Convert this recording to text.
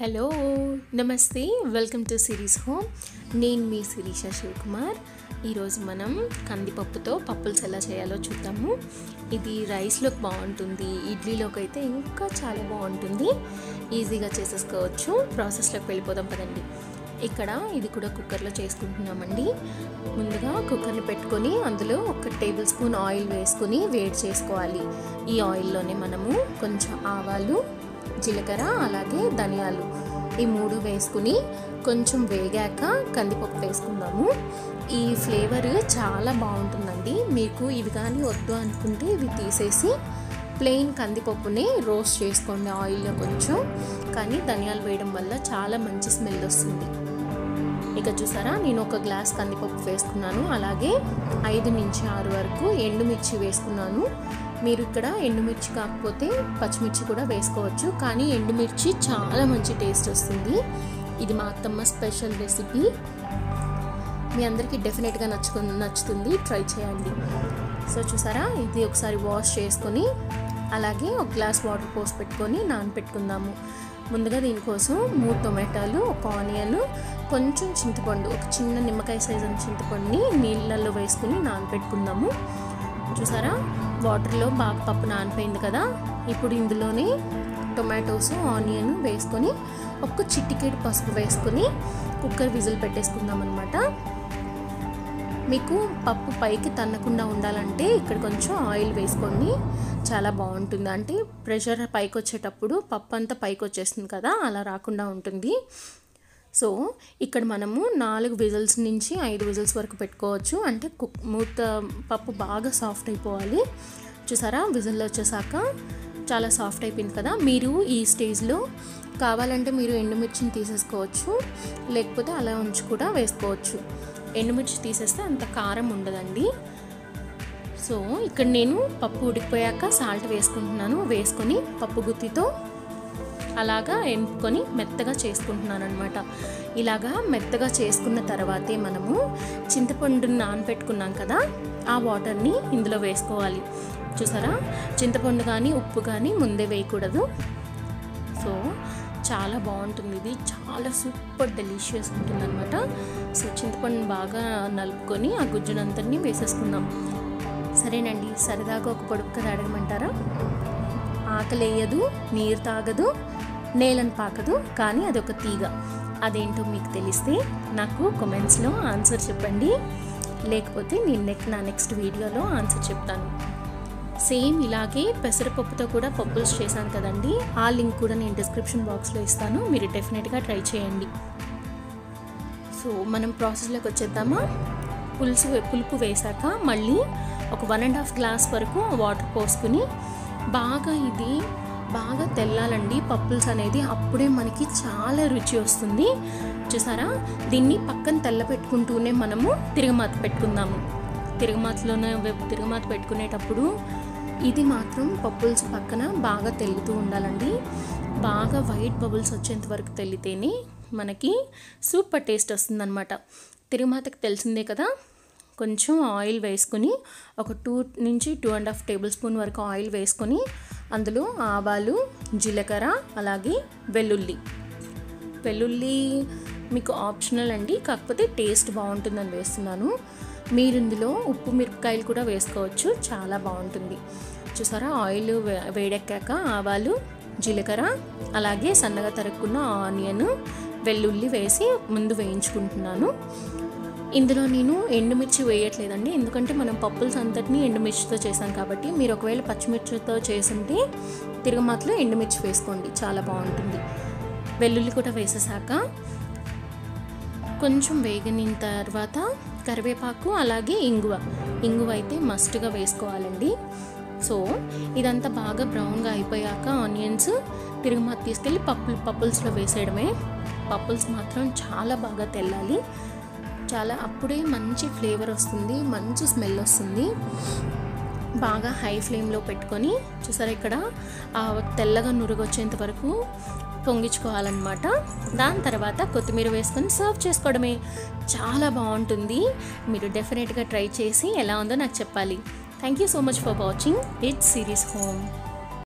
Hello నమస్తే welcome to series home. నేను మీ శిరీష శివకుమార్. ఈరోజు మనం కందిపప్పుతో పప్పుల్స్ ఎలా చేయాలో చూద్దాము. ఇది రైస్లోకి బాగుంటుంది ఇడ్లీలోకి అయితే ఇంకా చాలా బాగుంటుంది. ఈజీగా చేసేసుకోవచ్చు. ప్రాసెస్లోకి వెళ్ళిపోదాం పదండి. ఇక్కడ ఇది కూడా కుక్కర్లో చేసుకుంటున్నామండి. ముందుగా కుక్కర్ని పెట్టుకొని అందులో ఒక టేబుల్ స్పూన్ ఆయిల్ వేసుకొని వేడి చేసుకోవాలి. ఈ ఆయిల్లోనే మనము కొంచెం ఆవాలు జీలకర్ర అలాగే ధనియాలు. ఈ మూడు వేసుకుని కొంచెం వేగాక కందిపప్పు వేసుకుందాము. ఈ ఫ్లేవర్ చాలా బాగుంటుందండి. మీకు ఇవి కానీ వద్దు అనుకుంటే ఇవి తీసేసి ప్లెయిన్ కందిపప్పుని రోస్ట్ చేసుకోండి ఆయిల్లో కొంచెం. కానీ ధనియాలు వేయడం వల్ల చాలా మంచి స్మెల్ వస్తుంది. ఇక చూసారా నేను ఒక గ్లాస్ కందిపప్పు వేసుకున్నాను అలాగే ఐదు నుంచి ఆరు వరకు ఎండుమిర్చి వేసుకున్నాను. మీరు ఇక్కడ ఎండుమిర్చి కాకపోతే పచ్చిమిర్చి కూడా వేసుకోవచ్చు కానీ ఎండుమిర్చి చాలా మంచి టేస్ట్ వస్తుంది. ఇది మా అత్తమ్మ స్పెషల్ రెసిపీ. మీ అందరికీ డెఫినెట్గా నచ్చుకు నచ్చుతుంది ట్రై చేయండి. సో చూసారా ఇది ఒకసారి వాష్ చేసుకొని అలాగే ఒక గ్లాస్ వాటర్ పోసి పెట్టుకొని నానపెట్టుకుందాము. ముందుగా దీనికోసం మూడు టొమాటోలు ఒక ఆనియన్ కొంచెం చింతపండు ఒక చిన్న నిమ్మకాయ సైజు చింతపండుని నీళ్ళల్లో వేసుకుని నానపెట్టుకుందాము. చూసారా? వాటర్లో బాగా పప్పు నానిపోయింది కదా? ఇప్పుడు ఇందులోనే టొమాటోస్ ఆనియన్ వేసుకొని ఒక చిట్టికేడు పసుపు వేసుకొని కుక్కర్ విజిల్ పెట్టేసుకుందాం అనమాట మీకు పప్పు పైకి తన్నకుండా ఉండాలంటే ఇక్కడ కొంచెం ఆయిల్ వేసుకోండి చాలా బాగుంటుంది. అంటే ప్రెషర్ పైకి వచ్చేటప్పుడు పప్పు అంతా పైకి వచ్చేస్తుంది కదా అలా రాకుండా ఉంటుంది. సో ఇక్కడ మనము నాలుగు విజిల్స్ నుంచి ఐదు విజిల్స్ వరకు పెట్టుకోవచ్చు. అంటే కుక్ మూత పప్పు బాగా సాఫ్ట్ అయిపోవాలి. చూసారా? విజిల్ వచ్చేసాక చాలా సాఫ్ట్ అయిపోయింది కదా. మీరు ఈ స్టేజ్లో కావాలంటే మీరు ఎండుమిర్చిని తీసేసుకోవచ్చు. లేకపోతే అలా ఉంచి కూడా వేసుకోవచ్చు. ఎండుమిర్చి తీసేస్తే అంత కారం ఉండదండి. సో ఇక్కడ నేను పప్పు ఉడికిపోయాక సాల్ట్ వేసుకుంటున్నాను. వేసుకొని పప్పు గుత్తితో అలాగా ఎంపుకొని మెత్తగా చేసుకుంటున్నాను అనమాట ఇలాగా మెత్తగా చేసుకున్న తర్వాతే మనము చింతపండుని నానబెట్టుకున్నాం కదా ఆ వాటర్ని ఇందులో వేసుకోవాలి. చూసారా? చింతపండు కానీ ఉప్పు కానీ ముందే వేయకూడదు. సో చాలా బాగుంటుంది. ఇది చాలా సూపర్ డెలిషియస్ ఉంటుంది అనమాట సో చింతపండు బాగా నలుపుకొని ఆ గుజ్జునంతని వేసేసుకుందాం. సరేనండి సరదాగా ఒక పొడుపు కథ అడగమంటారా? ఆకలేయదు నీరు తాగదు నేలను పాకదు కానీ అదొక తీగ. అదేంటో మీకు తెలిస్తే నాకు కామెంట్స్లో ఆన్సర్ చెప్పండి. లేకపోతే నేను నెక్ నా నెక్స్ట్ వీడియోలో ఆన్సర్ చెప్తాను. సేమ్ ఇలాగే పెసరపప్పుతో కూడా పప్పుల్స్ చేశాను కదండి. ఆ లింక్ కూడా నేను డిస్క్రిప్షన్ బాక్స్లో ఇస్తాను. మీరు డెఫినెట్గా ట్రై చేయండి. సో మనం ప్రాసెస్లోకి వచ్చేద్దామా? పులుసు పులుపు వేశాక మళ్ళీ ఒక వన్ అండ్ హాఫ్ గ్లాస్ వరకు వాటర్ పోసుకుని బాగా ఇది బాగా తెల్లాలండి. పప్పుల్స్ అనేది అప్పుడే మనకి చాలా రుచి వస్తుంది. చూసారా? దీన్ని పక్కన తెల్ల పెట్టుకుంటూనే మనము తిరగమాత పెట్టుకుందాము. తిరగమాతలోనే తిరగమాత పెట్టుకునేటప్పుడు ఇది మాత్రం పప్పుల్స్ పక్కన బాగా తెల్లుతూ ఉండాలండి. బాగా వైట్ బబుల్స్ వచ్చేంత వరకు తెల్లితేనే మనకి సూపర్ టేస్ట్ వస్తుందన్నమాట. తిరుమాతకి తెలిసిందే కదా కొంచెం ఆయిల్ వేసుకొని ఒక టూ నుంచి two and half tablespoon వరకు ఆయిల్ వేసుకొని అందులో ఆవాలు జీలకర్ర అలాగే వెల్లుల్లి. వెల్లుల్లి మీకు ఆప్షనల్ అండి కాకపోతే టేస్ట్ బాగుంటుందని వేస్తున్నాను. మీరు ఇందులో ఉప్పు మిరపకాయలు కూడా వేసుకోవచ్చు. చాలా బాగుంటుంది. చూసారా? ఆయిల్ వేడెక్కాక ఆవాలు జీలకర్ర అలాగే సన్నగా తరుక్కున్న ఆనియన్ వెల్లుల్లి వేసి ముందు వేయించుకుంటున్నాను. ఇందులో నేను ఎండుమిర్చి వేయట్లేదండి. ఎందుకంటే మనం పప్పుల్స్ అంతటిని ఎండుమిర్చితో చేసాం కాబట్టి మీరు ఒకవేళ పచ్చిమిర్చితో చేసుంటే మాత్రం ఎండుమిర్చి వేసుకోండి. చాలా బాగుంటుంది. వెల్లుల్లి కూడా వేసేసాక కొంచెం వేగనిన తర్వాత కరివేపాకు అలాగే ఇంగువ. ఇంగువ అయితే మస్ట్గా వేసుకోవాలండి. సో ఇదంతా బాగా బ్రౌన్గా అయిపోయాక ఆనియన్స్ తిరుగుమాత తీసుకెళ్ళి పప్పులు పప్పుల్స్లో వేసేయడమే. పప్పుల్స్ మాత్రం చాలా బాగా తెల్లాలి. చాలా అప్పుడే మంచి ఫ్లేవర్ వస్తుంది మంచి స్మెల్ వస్తుంది. బాగా హై ఫ్లేమ్లో పెట్టుకొని చూసారా ఇక్కడ? తెల్లగా నురుగు వచ్చేంత వరకు పొంగించుకోవాలన్నమాట. దాని తర్వాత కొత్తిమీర వేసుకొని సర్వ్ చేసుకోవడమే. చాలా బాగుంటుంది. మీరు డెఫినెట్గా ట్రై చేసి ఎలా ఉందో నాకు చెప్పాలి. Thank you so much for watching it series home